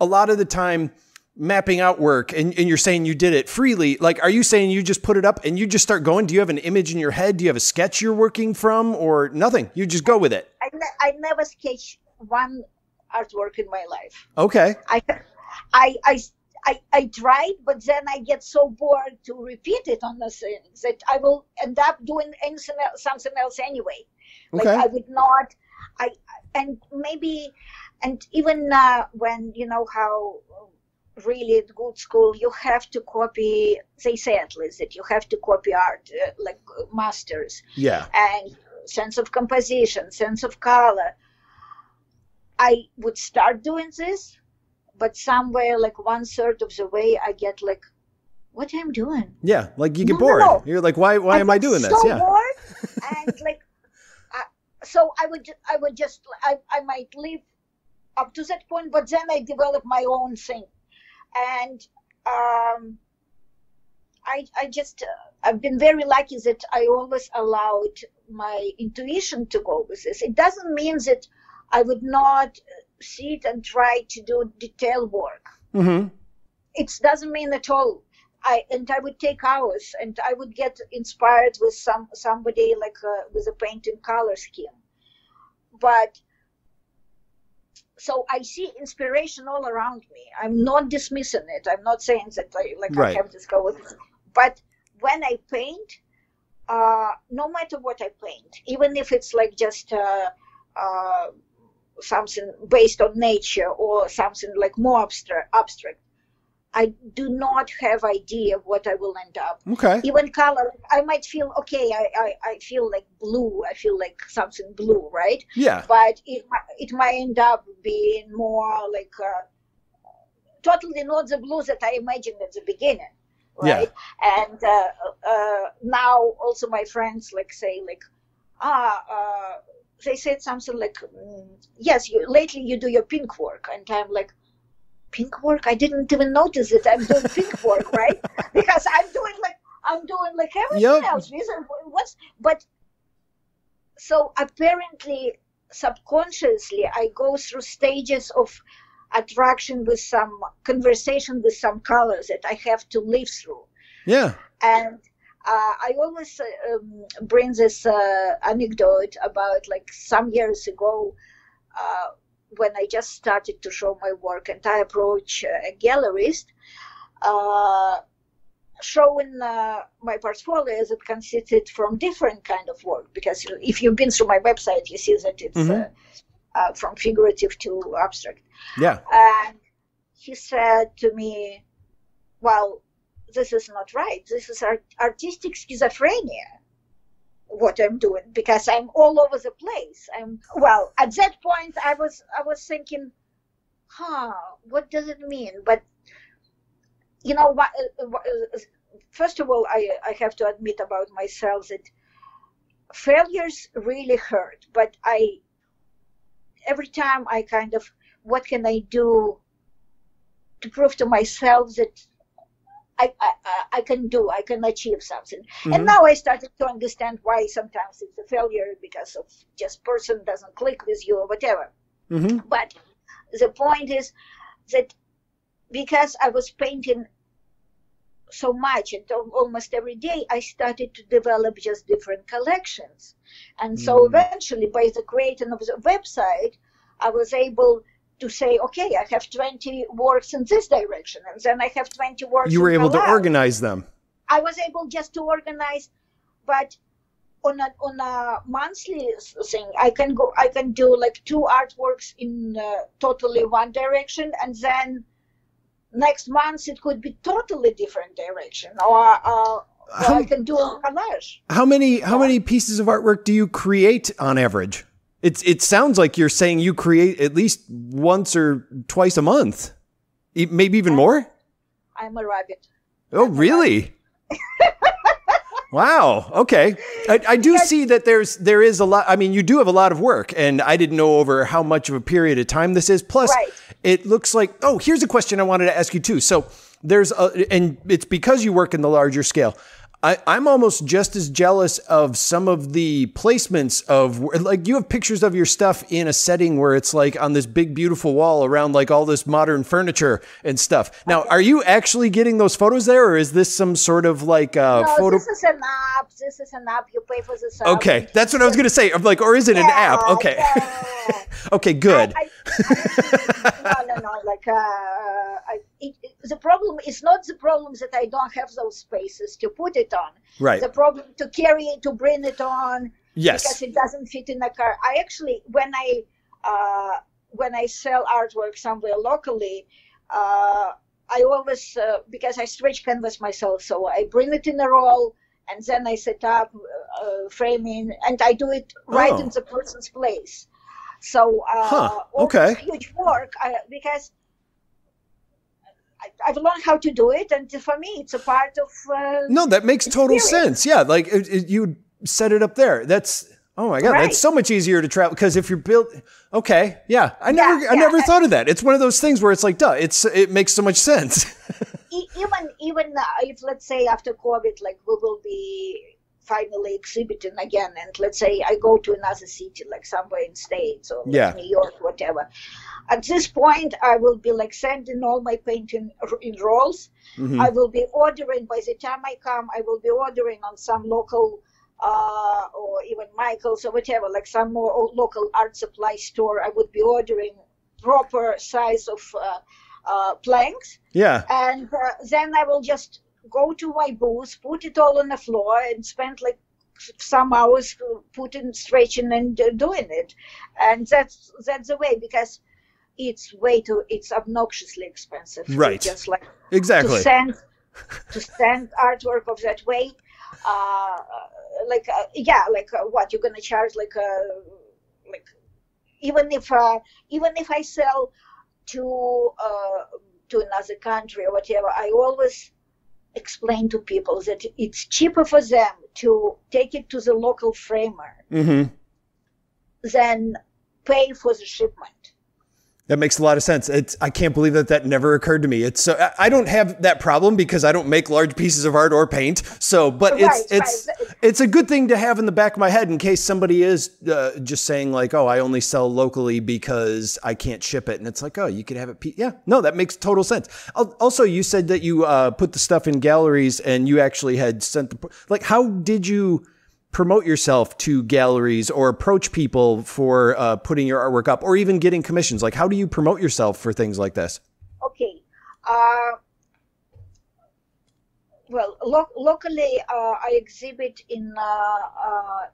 S1: a lot of the time, mapping out work, and, and you're saying you did it freely. Like, are you saying you just put it up and you just start going? Do you have an image in your head? Do you have a sketch you're working from, or nothing? You just go with it.
S2: I, ne- I never sketch one artwork in my life
S1: Okay.
S2: I, I, I, I, I tried, but then I get so bored to repeat it on the thing that I will end up doing anything else, something else anyway. Like
S1: Okay.
S2: I would not, I, and maybe, and even uh, when you know how really at good school you have to copy. They say at least that you have to copy art uh, like uh, masters
S1: Yeah.
S2: and sense of composition, sense of color. I would start doing this, but somewhere like one third of the way, I get like, what I'm doing.
S1: Yeah. Like you get
S2: No,
S1: bored.
S2: no.
S1: You're like, why? Why am I doing this?
S2: So
S1: Yeah.
S2: bored, and like, uh, so I would, I would just, I, I might live up to that point, but then I develop my own thing, and um, I, I just, uh, I've been very lucky that I always allowed my intuition to go with this. It doesn't mean that I would not sit and try to do detail work
S1: Mm-hmm.
S2: it doesn't mean at all i and i would take hours and i would get inspired with some somebody like uh, with a painting color scheme but so i see inspiration all around me i'm not dismissing it i'm not saying that i like
S1: Right.
S2: i have this with it. but when i paint uh no matter what i paint even if it's like just uh uh something based on nature or something like more abstract abstract I do not have idea what I will end up.
S1: Okay.
S2: Even color, I might feel okay. I, I, I feel like blue. I feel like something blue, right?
S1: Yeah.
S2: But it mi- it might end up being more like uh, totally not the blue that I imagined at the beginning, Right? Yeah. And uh, uh, now also my friends like say like ah. Uh, they said something like, mm, "Yes, you, lately you do your pink work," and I'm like, pink work i didn't even notice it. i'm doing pink work right because i'm doing like i'm doing like everything
S1: Yep.
S2: else what's but so apparently subconsciously i go through stages of attraction with some conversation with some colors that i have to live through
S1: Yeah.
S2: and uh, I always uh, um, bring this uh, anecdote about like some years ago uh, when I just started to show my work, and I approach uh, a gallerist uh, showing uh, my portfolio that consisted from different kind of work. Because if you've been through my website, you see that it's
S1: Mhm.
S2: uh, uh, from figurative to abstract.
S1: Yeah.
S2: And he said to me, Well, this is not right. This is art- artistic schizophrenia, what I'm doing, because I'm all over the place. I'm well, at that point I was I was thinking, huh, what does it mean? But you know what uh, uh, first of all I I have to admit about myself that failures really hurt, but I every time I kind of what can I do to prove to myself that I, I, I can do, I can achieve something. Mm-hmm. And now I started to understand why sometimes it's a failure because of just person doesn't click with you or whatever. Mm-hmm. But the point is that because I was painting so much and almost every day, I started to develop just different collections. And so mm-hmm. eventually, by the creating of the website, I was able to say, okay, I have 20 works in this direction, and then I have 20 works.
S1: You were able to organize them.
S2: I was able just to organize, but on a on a monthly thing, I can go, I can do like two artworks in uh, totally one direction, and then next month it could be totally different direction, or, uh, or how, I can do a collage.
S1: How many how many pieces of artwork do you create on average? It's it sounds like you're saying you create at least once or twice a month, maybe even more.
S2: I'm a rabbit.
S1: Oh, I'm really? wow. Okay. I, I do yes. see that there's there is a lot. I mean, you do have a lot of work, and I didn't know over how much of a period of time this is. Plus, right. it looks like. Oh, here's a question I wanted to ask you too. So there's a, and it's because you work in the larger scale. I, am almost just as jealous of some of the placements of like you have pictures of your stuff in a setting where it's like on this big beautiful wall around like all this modern furniture and stuff. Now, are you actually getting those photos there, or is this some sort of like uh,
S2: no,
S1: photo?
S2: This is an app. This is an app. You pay for the
S1: service. Okay, that's what I was gonna say. I'm like, or is it yeah, an app? Okay, yeah. okay, good. I,
S2: I, no, no, no. Like, uh, I, it, it, the problem is not the problem that I don't have those spaces to put it on.
S1: Right.
S2: The problem to carry it, to bring it on.
S1: Yes.
S2: Because it doesn't fit in the car. I actually, when I uh, when I sell artwork somewhere locally, uh, I always uh, because I stretch canvas myself, so I bring it in a roll and then I set up uh, framing, and I do it right oh. in the person's place. So uh,
S1: huh. okay,
S2: huge work I, because I've learned how to do it, and for me, it's a part of. Uh,
S1: no, that makes total sense. Yeah, like it, it, you set it up there. That's oh my god, right. that's so much easier to travel because if you're built, okay, yeah, I never, yeah, I never thought of that. It's one of those things where it's like, duh, it's it makes so much sense.
S2: even even uh, if let's say after COVID, like we will be finally exhibiting again and let's say i go to another city like somewhere in states or
S1: yeah.
S2: new york whatever at this point i will be like sending all my painting in rolls mm-hmm. i will be ordering by the time i come i will be ordering on some local uh, or even michael's or whatever like some more local art supply store i would be ordering proper size of uh, uh, planks
S1: yeah
S2: and uh, then i will just go to my booth, put it all on the floor, and spend like some hours putting, stretching, and uh, doing it. And that's that's the way because it's way too it's obnoxiously expensive.
S1: Right.
S2: Just like
S1: exactly
S2: to send to send artwork of that way. Uh, like uh, yeah, like uh, what you're gonna charge like uh, like even if uh, even if I sell to uh, to another country or whatever, I always explain to people that it's cheaper for them to take it to the local framer
S1: mm-hmm.
S2: than pay for the shipment.
S1: That makes a lot of sense. It's I can't believe that that never occurred to me. It's so I don't have that problem because I don't make large pieces of art or paint. So, but right, it's it's right. it's a good thing to have in the back of my head in case somebody is uh, just saying like, "Oh, I only sell locally because I can't ship it," and it's like, "Oh, you could have it." Pe-. Yeah, no, that makes total sense. Also, you said that you uh, put the stuff in galleries and you actually had sent the like. How did you? Promote yourself to galleries or approach people for uh, putting your artwork up or even getting commissions? Like, how do you promote yourself for things like this?
S2: Okay. Uh, well, lo- locally, uh, I exhibit in uh, uh,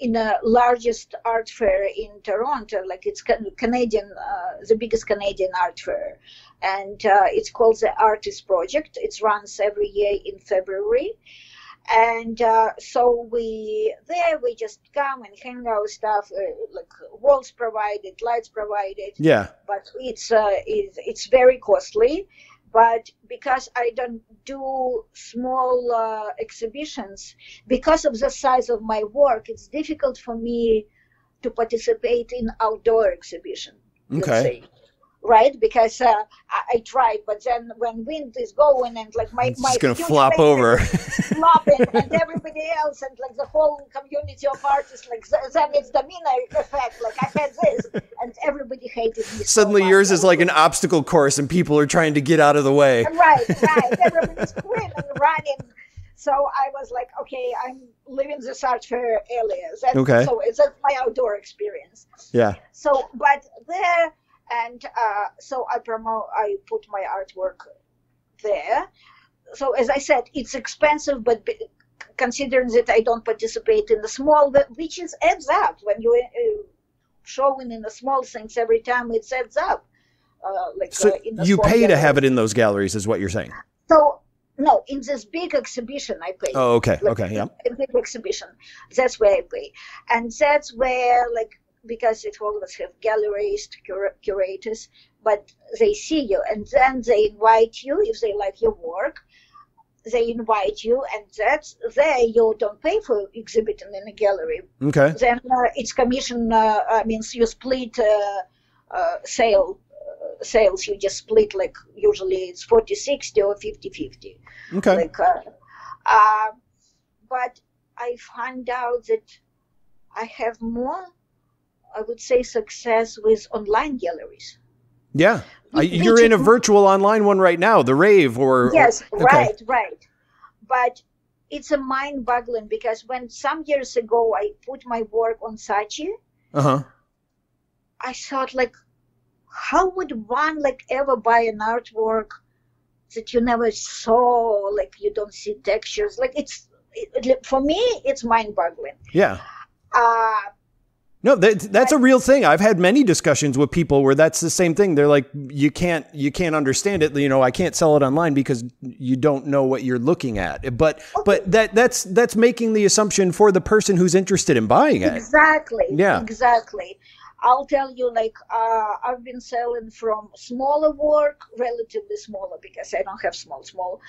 S2: in the largest art fair in Toronto. Like it's Canadian, uh, the biggest Canadian art fair, and it's called the Artist Project. It runs every year in February and uh, so we there we just come and hang our stuff uh, like walls provided lights provided.
S1: Yeah.
S2: But it's uh, it's, it's very costly. But because i don't do small uh, exhibitions because of the size of my work it's difficult for me to participate in outdoor exhibition
S1: okay
S2: right? Because uh, I, I, tried, but then when wind is going and like my
S1: it's
S2: my
S1: just gonna flop over,
S2: flopping, and everybody else and like the whole community of artists, like then it's domino effect. Like I had this, and everybody hated me.
S1: Suddenly,
S2: so
S1: yours is like an obstacle course, and people are trying to get out of the way.
S2: Right, right. Everybody's screaming, running. So I was like, okay, I'm leaving this art fair alias. And
S1: okay.
S2: So it's my outdoor experience.
S1: Yeah.
S2: So, but there and uh, so I promote. I put my artwork there. So as I said, it's expensive, but considering that I don't participate in the small, which is adds up when you uh, showing in the small things every time, it adds up. Uh, like
S1: so
S2: uh,
S1: you pay to have it in those galleries, is what you're saying?
S2: So no, in this big exhibition I pay.
S1: Oh, okay, like, okay, yeah.
S2: In big exhibition, that's where I pay, and that's where like because it always have galleries, cur- curators, but they see you and then they invite you if they like your work. They invite you, and that's there. You don't pay for exhibiting in a gallery.
S1: Okay.
S2: Then uh, it's commission. Uh, I mean, you split uh, uh sale uh, sales. You just split like usually it's 40 60 or 50 50.
S1: Okay.
S2: Like, uh, but I find out that I have more I would say, success with online galleries.
S1: Yeah. you're in a virtual online one right now, the Rave or.
S2: Yes, or, okay. right, right. But it's a mind boggling because when some years ago I put my work on Saatchi,
S1: uh-huh.
S2: I thought, like, how would one, like, ever buy an artwork that you never saw? Like, you don't see textures. Like, it's, it, for me, it's mind boggling.
S1: Yeah.
S2: Uh,
S1: no, that, that's a real thing. I've had many discussions with people where that's the same thing. They're like, you can't, you can't understand it. You know, I can't sell it online because you don't know what you're looking at. But, okay. but that that's that's making the assumption for the person who's interested in buying it.
S2: Exactly.
S1: Yeah.
S2: Exactly. I'll tell you, like, uh, I've been selling from smaller work, relatively smaller because I don't have small, small.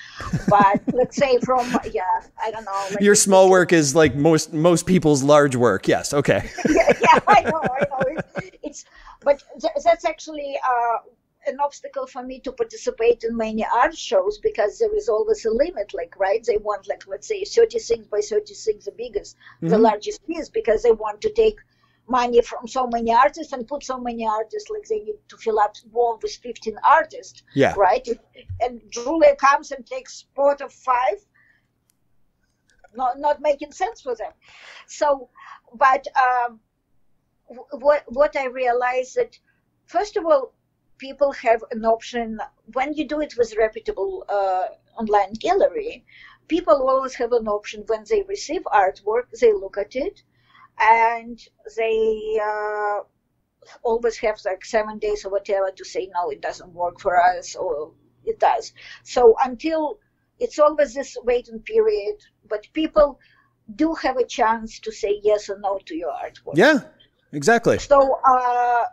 S2: But let's say from, yeah, I don't know.
S1: Like Your small work is like most most people's large work. Yes. Okay.
S2: yeah, yeah, I know, I know. It's, it's but th- that's actually uh, an obstacle for me to participate in many art shows because there is always a limit. Like, right? They want, like, let's say, 36 by 36, the biggest, mm-hmm. the largest piece, because they want to take money from so many artists and put so many artists like they need to fill up wall with 15 artists
S1: yeah.
S2: right? And julia comes and takes spot of five not not making sense for them. So but um, what what i realized that first of all people have an option when you do it with reputable uh, online gallery people always have an option when they receive artwork they look at it and they uh, always have like seven days or whatever to say no it doesn't work for us or it does. So until it's always this waiting period but people do have a chance to say yes or no to your artwork.
S1: Yeah exactly.
S2: So uh,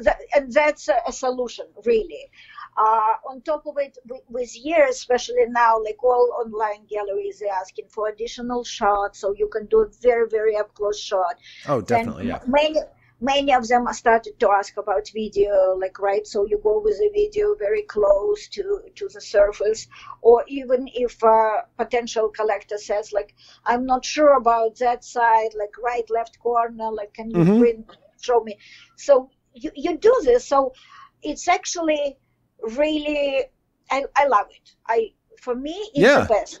S2: that, and that's a, a solution really uh, on top of it, with, with years, especially now, like all online galleries, they're asking for additional shots, so you can do a very, very up close shot.
S1: Oh, definitely, yeah.
S2: Many, many of them started to ask about video, like right, so you go with the video very close to to the surface, or even if a potential collector says like, I'm not sure about that side, like right, left corner, like can you mm-hmm. bring show me? So you you do this, so it's actually really and I love it. I for me it's yeah. the best.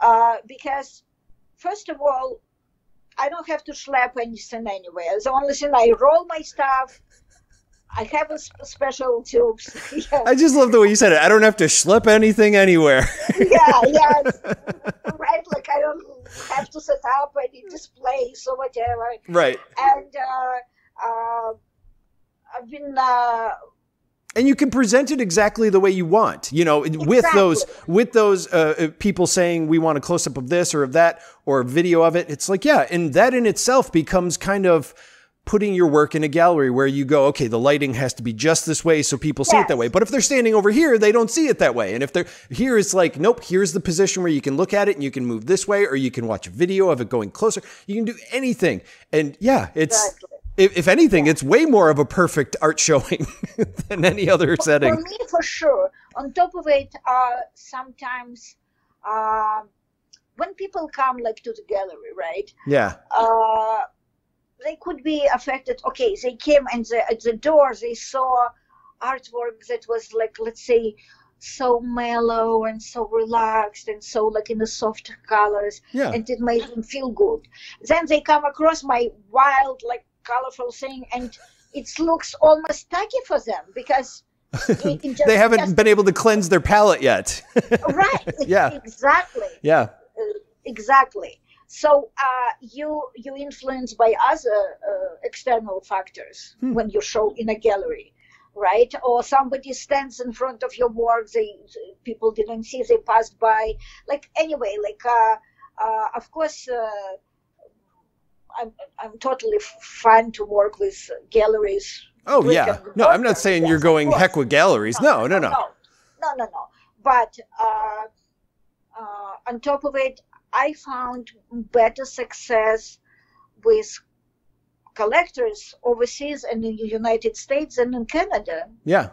S2: Uh, because first of all, I don't have to schlep anything anywhere. The only thing I roll my stuff. I have a sp- special tubes.
S1: yeah. I just love the way you said it. I don't have to schlep anything anywhere.
S2: yeah, yeah, right. Like I don't have to set up any displays or whatever.
S1: Right.
S2: And uh, uh, I've been uh,
S1: and you can present it exactly the way you want you know exactly. with those with those uh, uh, people saying we want a close up of this or of that or a video of it. It's like yeah and that in itself becomes kind of putting your work in a gallery where you go okay the lighting has to be just this way so people see yes. it that way. But if they're standing over here they don't see it that way. And if they're here it's like nope here's the position where you can look at it and you can move this way or you can watch a video of it going closer. You can do anything. And yeah it's exactly if, if anything, it's way more of a perfect art showing than any other setting.
S2: For me, for sure. On top of it, uh, sometimes uh, when people come like to the gallery, right?
S1: Yeah.
S2: Uh, they could be affected. Okay, they came and the, at the door they saw artwork that was like, let's say, so mellow and so relaxed and so like in the soft colors
S1: Yeah.
S2: and it made them feel good then they come across my wild like colorful thing and it looks almost tacky for them because it, it just,
S1: they haven't
S2: just-
S1: been able to cleanse their palate yet.
S2: right
S1: Yeah.
S2: exactly
S1: yeah.
S2: exactly so uh, you you influenced by other uh, external factors
S1: Hmm.
S2: when you show in a gallery right or somebody stands in front of your work they people didn't see they passed by like anyway like uh, uh, of course uh, I'm, I'm totally fine to work with galleries
S1: Oh yeah. No, I'm not saying
S2: Yes,
S1: you're going heck with galleries. No, no, no.
S2: no, no, no, no. But uh, uh, on top of it, I found better success with collectors overseas and in the United States and in Canada.
S1: Yeah.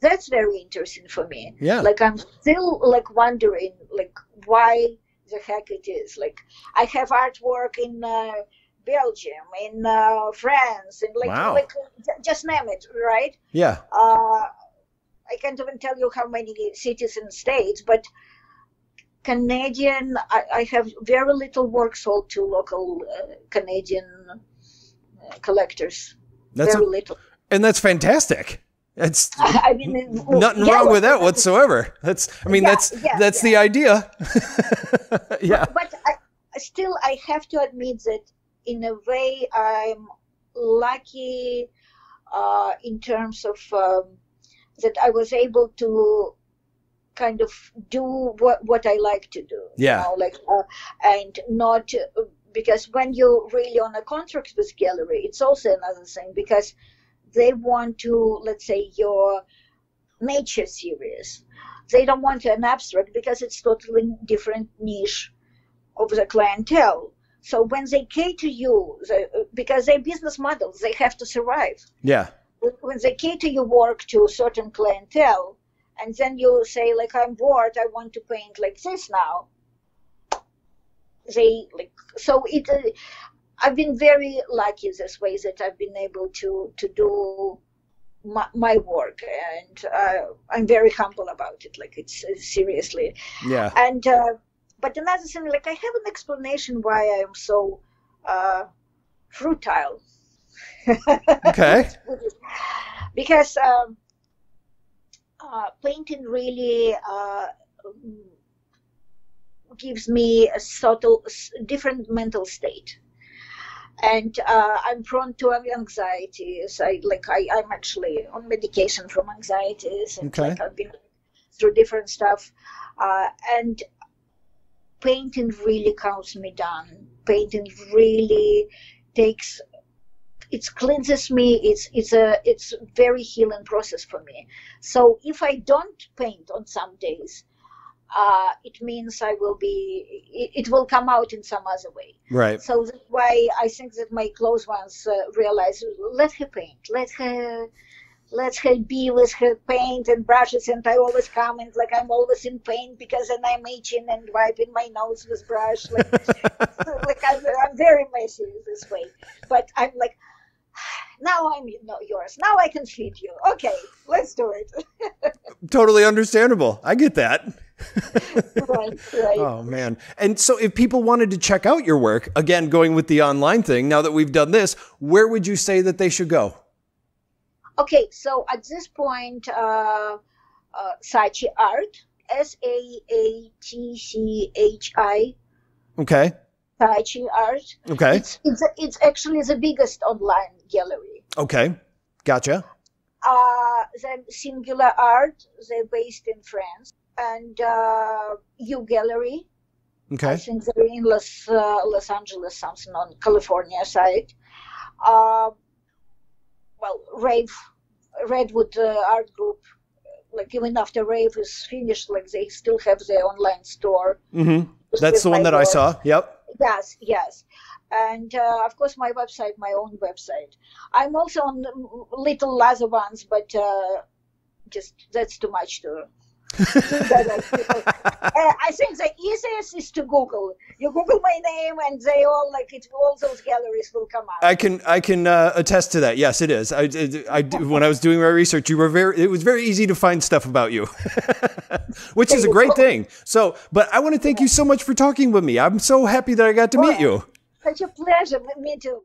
S2: That's very interesting for me.
S1: Yeah.
S2: Like I'm still like wondering like why the heck it is. Like I have artwork in uh, Belgium, in uh, France, and like
S1: Wow.
S2: like just name it, right?
S1: Yeah.
S2: uh, I can't even tell you how many cities and states, but Canadian, I, I have very little work sold to local uh, Canadian uh, collectors.
S1: That's
S2: very
S1: a,
S2: little.
S1: and that's fantastic. That's
S2: I mean,
S1: nothing
S2: yeah,
S1: wrong with that whatsoever. That's I mean
S2: Yeah,
S1: that's
S2: yeah,
S1: that's the idea. yeah.
S2: But I, still, I have to admit that in a way, I'm lucky uh, in terms of um, that I was able to kind of do what, what I like to do.
S1: Yeah.
S2: You know, like, uh, and not uh, because when you're really on a contract with gallery, it's also another thing because they want to, let's say, your nature series. They don't want an abstract because it's totally different niche of the clientele. So when they cater you, they, because their business models, they have to survive.
S1: Yeah.
S2: When they cater your work to a certain clientele, and then you say like, "I'm bored, I want to paint like this now." They like so it. Uh, I've been very lucky this way that I've been able to to do my, my work, and uh, I'm very humble about it. Like it's uh, seriously,
S1: Yeah.
S2: and uh, but another thing, like I have an explanation why I am so uh, fruitile.
S1: Okay.
S2: because um, uh, painting really uh, gives me a subtle, different mental state. And uh, I'm prone to anxieties. I like I, I'm actually on medication from anxieties, and
S1: Okay.
S2: like I've been through different stuff. Uh, and painting really calms me down. Painting really takes it cleanses me it's it's a it's very healing process for me so if i don't paint on some days uh, it means i will be it, it will come out in some other way
S1: Right.
S2: so that's why i think that my close ones uh, realize let her paint let her let her be with her paint and brushes and i always comment like i'm always in pain because then i'm itching and wiping my nose with brush like, like I'm, I'm very messy this way but i'm like now i'm no, yours now i can feed you okay let's do it
S1: Totally understandable. I get that.
S2: right right
S1: Oh man. And so if people wanted to check out your work, again going with the online thing, now that we've done this, where would you say that they should go?
S2: Okay, so at this point, uh, uh, Saatchi Art, S A A T C H I,
S1: Okay.
S2: Saatchi Art.
S1: Okay.
S2: It's, it's, it's actually the biggest online gallery.
S1: Okay. Gotcha.
S2: Uh, then Singulart, they're based in France. And uh, UGallery, Okay. I think they're in Los, uh, Los Angeles, something on California side. Uh, well, Rave, Redwood uh, Art Group, like even after Rave is finished, like they still have their online store.
S1: Mm-hmm. That's the one that I saw. Yep.
S2: Yes, yes. and uh, of course my website, my own website. I'm also on little other ones, but uh, just that's too much to. Uh, I think the easiest is to Google. You Google my name, and they all like it. All those galleries will come out.
S1: I can I can uh, attest to that. Yes, it is. I, I, I, when I was doing my research, you were very. It was very easy to find stuff about you, which is a great thing. So, but I want to thank you so much for talking with me. I'm so happy that I got to meet you.
S2: Such a pleasure. Me too.